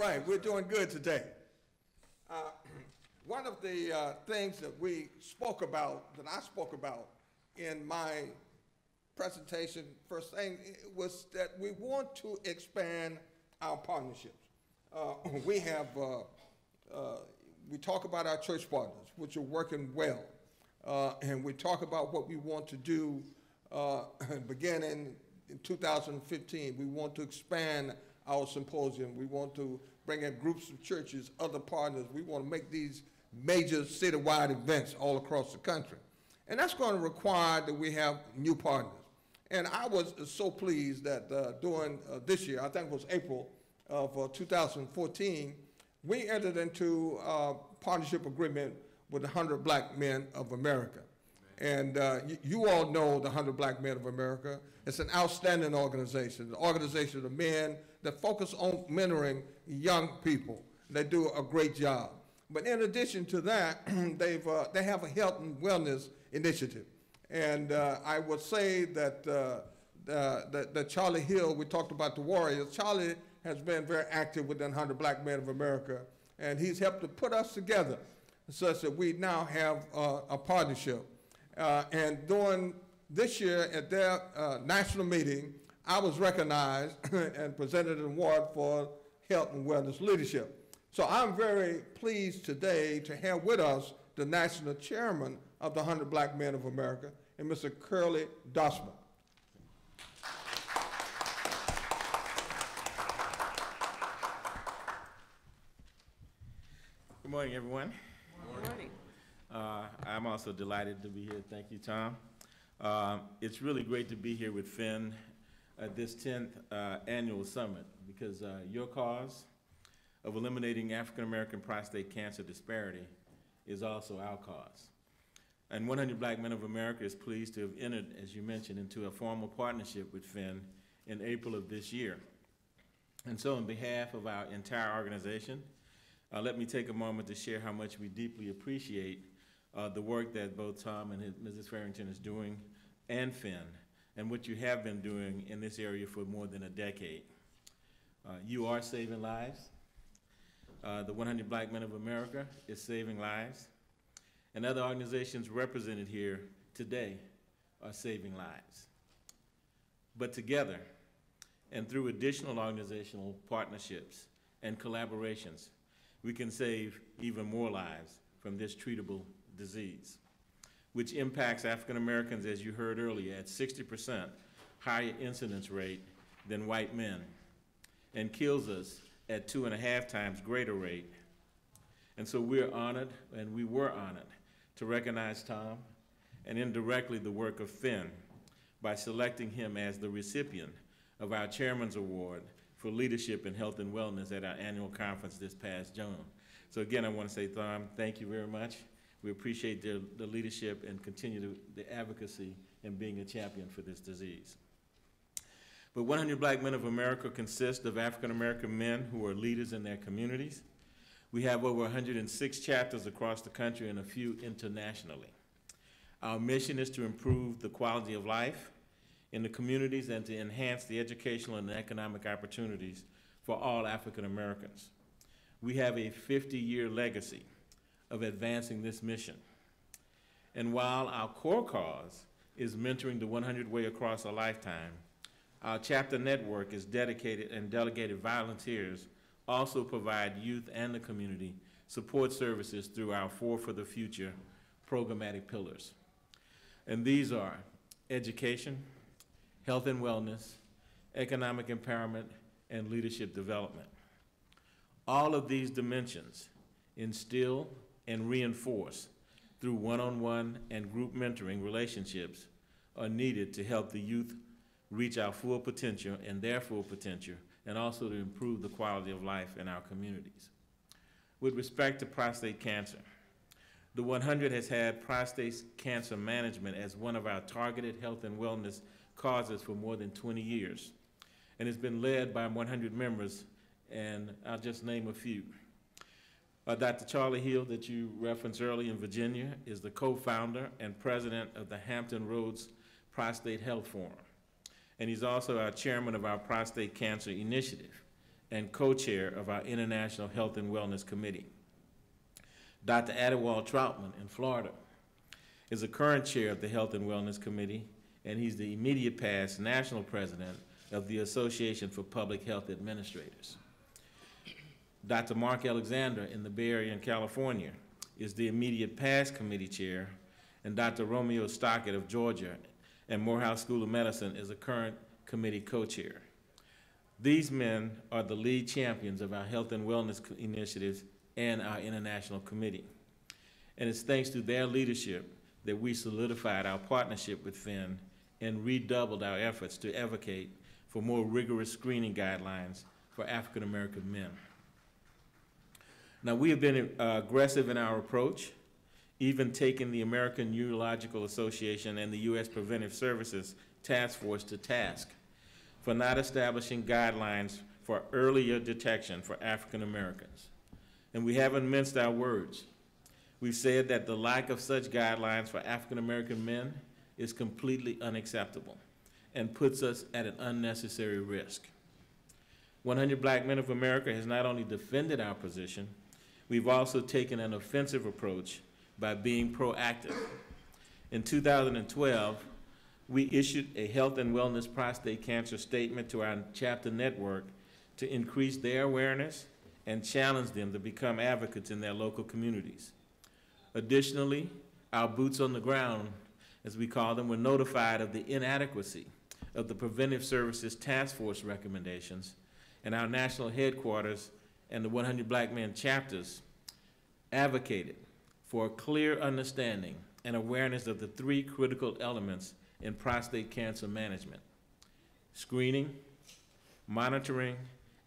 right, we're doing good today. Uh, one of the uh, things that we spoke about, that I spoke about in my presentation, first thing, was that we want to expand our partnerships. Uh, we have, uh, uh, we talk about our church partners, which are working well. Uh, and we talk about what we want to do beginning in 2015. We want to expand our symposium. We want to bring in groups of churches, other partners. We want to make these major citywide events all across the country. And that's going to require that we have new partners. And I was so pleased that uh, during uh, this year, I think it was April of uh, 2014, we entered into a partnership agreement with the 100 Black Men of America. And uh, you, you, all know the 100 Black Men of America. It's an outstanding organization, an organization of men that focus on mentoring young people. They do a great job. But in addition to that, they've, uh, they have a health and wellness initiative. And uh, I would say that, uh, that, that Charlie Hill, we talked about the Warriors, Charlie has been very active with the 100 Black Men of America, and he's helped to put us together such that we now have uh, a partnership. Uh, and during this year at their uh, national meeting, I was recognized and presented an award for health and wellness leadership. So I'm very pleased today to have with us the national chairman of the 100 Black Men of America, and Mr. Curley Dossman. Good morning, everyone. Good morning. Uh, I'm also delighted to be here. Thank you, Tom. Uh, it's really great to be here with PHEN at this 10th uh, annual summit because uh, your cause of eliminating African American prostate cancer disparity is also our cause. And 100 Black Men of America is pleased to have entered, as you mentioned, into a formal partnership with PHEN in April of this year. And so on behalf of our entire organization, uh, let me take a moment to share how much we deeply appreciate uh, the work that both Tom and his, Mrs. Farrington is doing and PHEN, and what you have been doing in this area for more than a decade. Uh, you are saving lives. Uh, the 100 Black Men of America is saving lives and other organizations represented here today are saving lives. But together, and through additional organizational partnerships and collaborations, we can save even more lives from this treatable disease, which impacts African Americans, as you heard earlier, at 60% higher incidence rate than white men, and kills us at two and a half times greater rate. And so we're honored, and we were honored, to recognize Tom and indirectly the work of PHEN by selecting him as the recipient of our Chairman's Award for Leadership in Health and Wellness at our annual conference this past June. So again, I want to say, Tom, thank you very much. We appreciate the, the leadership and continue to, the advocacy in being a champion for this disease. But 100 Black Men of America consists of African American men who are leaders in their communities we have over 106 chapters across the country and a few internationally. Our mission is to improve the quality of life in the communities and to enhance the educational and economic opportunities for all African Americans. We have a 50-year legacy of advancing this mission. And while our core cause is mentoring the 100 way across a lifetime, our chapter network is dedicated and delegated volunteers also provide youth and the community support services through our Four for the Future programmatic pillars. And these are education, health and wellness, economic empowerment, and leadership development. All of these dimensions instill and reinforce through one-on-one -on -one and group mentoring relationships are needed to help the youth reach our full potential and their full potential and also to improve the quality of life in our communities. With respect to prostate cancer, the 100 has had prostate cancer management as one of our targeted health and wellness causes for more than 20 years, and it's been led by 100 members, and I'll just name a few. Uh, Dr. Charlie Hill, that you referenced earlier in Virginia, is the co-founder and president of the Hampton Roads Prostate Health Forum and he's also our chairman of our prostate cancer initiative. and co-chair of our International Health and Wellness Committee. Dr. Adewale Troutman in Florida is the current chair of the Health and Wellness Committee, and he's the immediate past national president of the Association for Public Health Administrators. Dr. Mark Alexander in the Bay Area in California is the immediate past committee chair, and Dr. Romeo Stockett of Georgia and Morehouse School of Medicine is the current committee co-chair. These men are the lead champions of our health and wellness initiatives and our international committee. And it's thanks to their leadership that we solidified our partnership with PHEN and redoubled our efforts to advocate for more rigorous screening guidelines for African American men. Now, we have been uh, aggressive in our approach, even taking the American Urological Association and the U.S. Preventive Services Task Force to task for not establishing guidelines for earlier detection for African Americans. And we haven't minced our words. We've said that the lack of such guidelines for African American men is completely unacceptable and puts us at an unnecessary risk. 100 Black Men of America has not only defended our position, we've also taken an offensive approach by being proactive. In 2012, we issued a health and wellness prostate cancer statement to our chapter network to increase their awareness and challenge them to become advocates in their local communities. Additionally, our boots on the ground, as we call them, were notified of the inadequacy of the Preventive Services Task Force recommendations, and our national headquarters and the 100 Black Men chapters advocated for a clear understanding and awareness of the three critical elements in prostate cancer management screening, monitoring,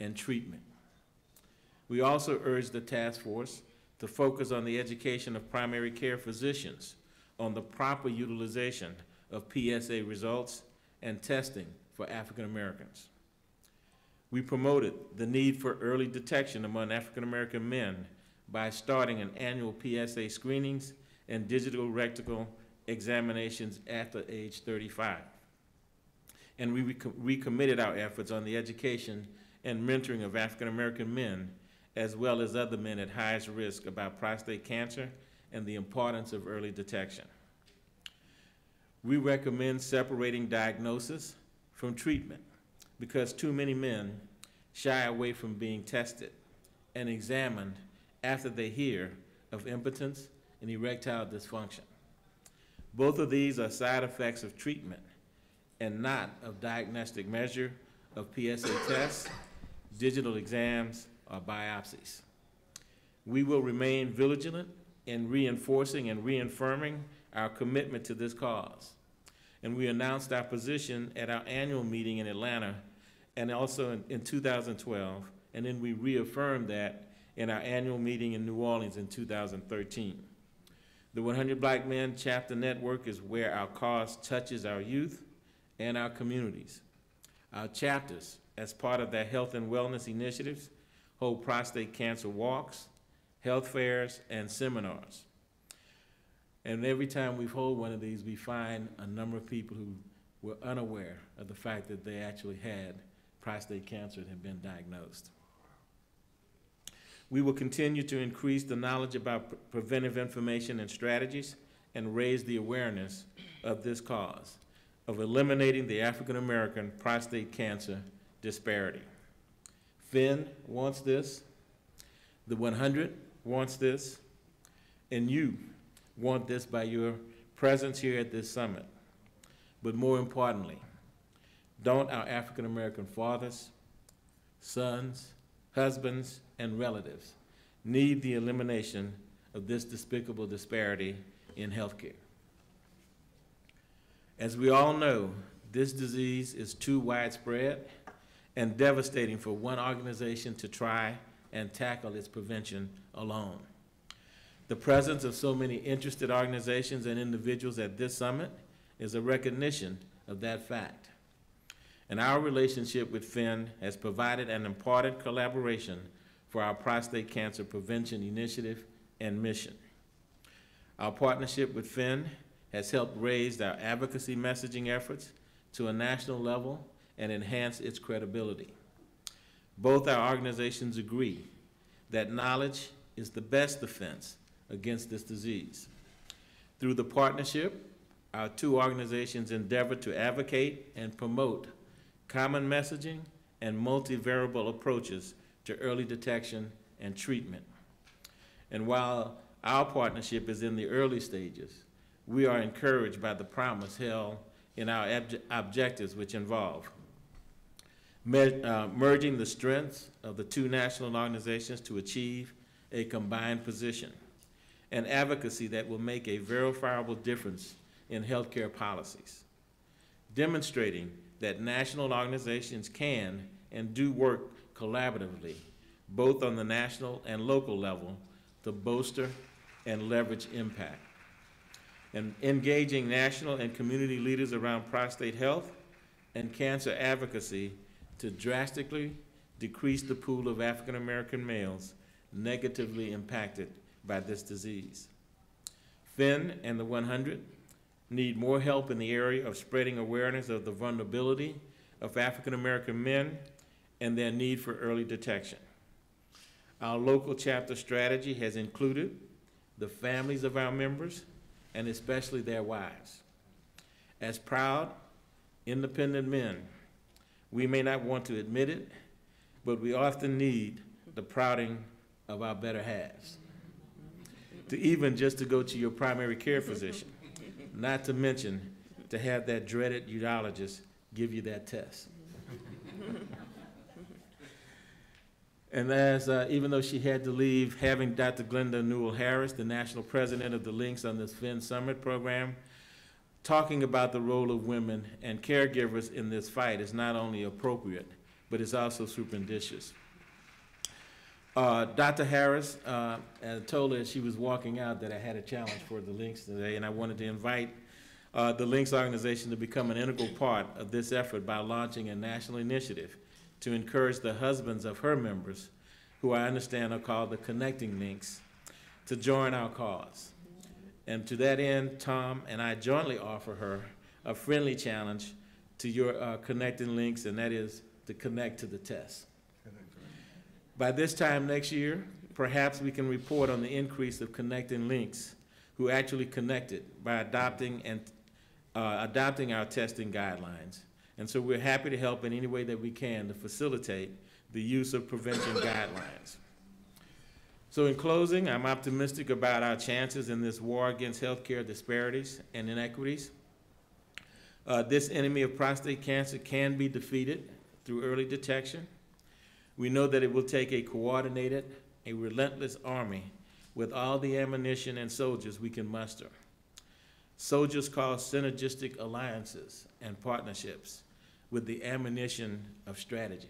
and treatment. We also urged the task force to focus on the education of primary care physicians on the proper utilization of PSA results and testing for African Americans. We promoted the need for early detection among African American men by starting an annual PSA screenings and digital rectal examinations after age 35. And we recom- recommitted our efforts on the education and mentoring of African American men, as well as other men at highest risk about prostate cancer and the importance of early detection. We recommend separating diagnosis from treatment because too many men shy away from being tested and examined after they hear of impotence and erectile dysfunction. Both of these are side effects of treatment and not of diagnostic measure of PSA tests, digital exams, or biopsies. We will remain vigilant in reinforcing and reaffirming our commitment to this cause. And we announced our position at our annual meeting in Atlanta and also in, in 2012, and then we reaffirmed that in our annual meeting in New Orleans in 2013. The 100 Black Men Chapter Network is where our cause touches our youth and our communities. Our chapters, as part of their health and wellness initiatives, hold prostate cancer walks, health fairs, and seminars. And every time we hold one of these, we find a number of people who were unaware of the fact that they actually had prostate cancer had been diagnosed. We will continue to increase the knowledge about pre- preventive information and strategies and raise the awareness of this cause of eliminating the African American prostate cancer disparity. PHEN wants this, the 100 wants this, and you want this by your presence here at this summit. But more importantly, don't our African American fathers, sons, husbands, and relatives need the elimination of this despicable disparity in healthcare? As we all know, this disease is too widespread and devastating for one organization to try and tackle its prevention alone. The presence of so many interested organizations and individuals at this summit is a recognition of that fact. And our relationship with PHEN has provided an important collaboration for our prostate cancer prevention initiative and mission. Our partnership with PHEN has helped raise our advocacy messaging efforts to a national level and enhance its credibility. Both our organizations agree that knowledge is the best defense against this disease. Through the partnership, our two organizations endeavor to advocate and promote common messaging and multivariable approaches to early detection and treatment. And while our partnership is in the early stages, we are encouraged by the promise held in our obje- objectives, which involve uh, merging the strengths of the two national organizations to achieve a combined position, and advocacy that will make a verifiable difference in healthcare policies, demonstrating that national organizations can and do work collaboratively, both on the national and local level, to bolster and leverage impact. And engaging national and community leaders around prostate health and cancer advocacy to drastically decrease the pool of African American males negatively impacted by this disease. PHEN and the 100 need more help in the area of spreading awareness of the vulnerability of African American men and their need for early detection. Our local chapter strategy has included the families of our members and especially their wives. As proud, independent men, we may not want to admit it, but we often need the prouding of our better halves. To even just to go to your primary care physician, not to mention to have that dreaded urologist give you that test. And as, uh, even though she had to leave, having Dr. Glenda Newell Harris, the national president of the Links on this PHEN Summit program, talking about the role of women and caregivers in this fight is not only appropriate, but it's also superstitious. Uh, Dr. Harris uh, uh, told her as she was walking out that I had a challenge for the Links today, and I wanted to invite uh, the Links organization to become an integral part of this effort by launching a national initiative to encourage the husbands of her members, who I understand are called the Connecting Links, to join our cause. And to that end, Tom and I jointly offer her a friendly challenge to your uh, Connecting Links, and that is to connect to the test. By this time next year, perhaps we can report on the increase of Connecting Links who actually connected by adopting and uh, adopting our testing guidelines. And so we're happy to help in any way that we can to facilitate the use of prevention guidelines. So in closing, I'm optimistic about our chances in this war against healthcare disparities and inequities. Uh, this enemy of prostate cancer can be defeated through early detection. We know that it will take a coordinated, a relentless army with all the ammunition and soldiers we can muster. Soldiers cause synergistic alliances and partnerships with the ammunition of strategy.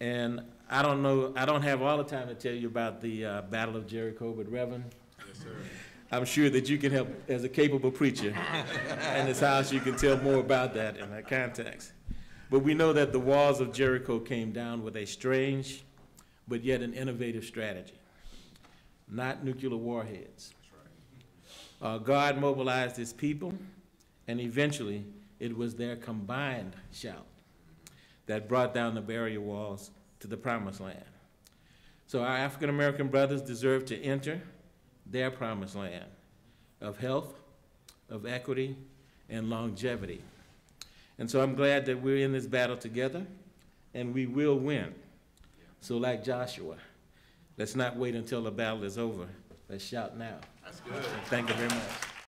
And I don't know, I don't have all the time to tell you about the uh, Battle of Jericho, but Reverend, I'm sure that you can help, as a capable preacher in this house, you can tell more about that in that context. But we know that the walls of Jericho came down with a strange, but yet an innovative strategy, not nuclear warheads. Uh, God mobilized his people, and eventually it was their combined shout that brought down the barrier walls to the promised land. So our African American brothers deserve to enter their promised land of health, of equity, and longevity. And so I'm glad that we're in this battle together, and we will win. So, like Joshua, let's not wait until the battle is over. Let's shout now. That's good. Thank you very much.